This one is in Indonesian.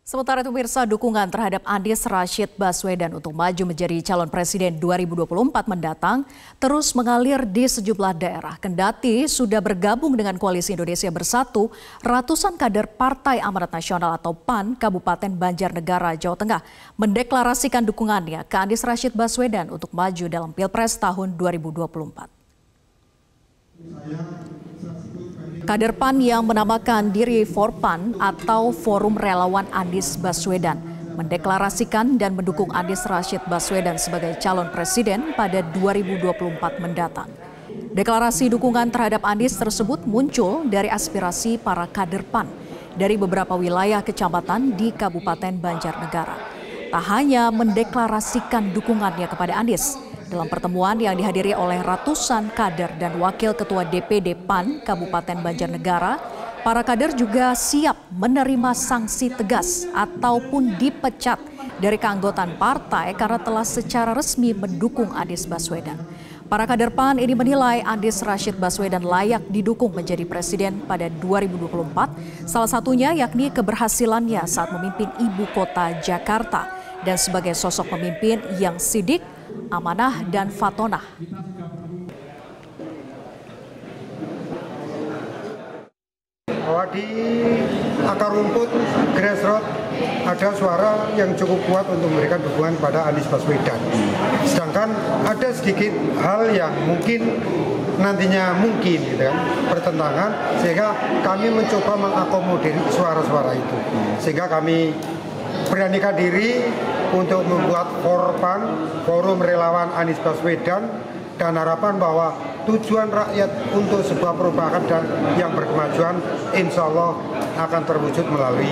Sementara itu pemirsa dukungan terhadap Anies Rashid Baswedan untuk maju menjadi calon presiden 2024 mendatang terus mengalir di sejumlah daerah. Kendati sudah bergabung dengan Koalisi Indonesia Bersatu, ratusan kader Partai Amanat Nasional atau PAN Kabupaten Banjarnegara, Jawa Tengah mendeklarasikan dukungannya ke Anies Rashid Baswedan untuk maju dalam Pilpres tahun 2024. Kader PAN yang menamakan diri Forpan atau Forum Relawan Anies Baswedan mendeklarasikan dan mendukung Anies Rashid Baswedan sebagai calon presiden pada 2024 mendatang. Deklarasi dukungan terhadap Anies tersebut muncul dari aspirasi para kader PAN dari beberapa wilayah kecamatan di Kabupaten Banjarnegara. Tak hanya mendeklarasikan dukungannya kepada Anies, dalam pertemuan yang dihadiri oleh ratusan kader dan wakil ketua DPD PAN Kabupaten Banjarnegara, para kader juga siap menerima sanksi tegas ataupun dipecat dari keanggotaan partai karena telah secara resmi mendukung Anies Baswedan. Para kader PAN ini menilai Anies Rashid Baswedan layak didukung menjadi presiden pada 2024, salah satunya yakni keberhasilannya saat memimpin ibu kota Jakarta dan sebagai sosok pemimpin yang sidik, amanah, dan fatonah. Bahwa di akar rumput grassroots ada suara yang cukup kuat untuk memberikan dukungan kepada Anies Baswedan. Sedangkan ada sedikit hal yang mungkin nantinya mungkin gitu kan pertentangan sehingga kami mencoba mengakomodir suara-suara itu sehingga kami beranikan diri untuk membuat Forpan, Forum Relawan Anies Baswedan, dan harapan bahwa tujuan rakyat untuk sebuah perubahan dan yang berkemajuan insya Allah akan terwujud melalui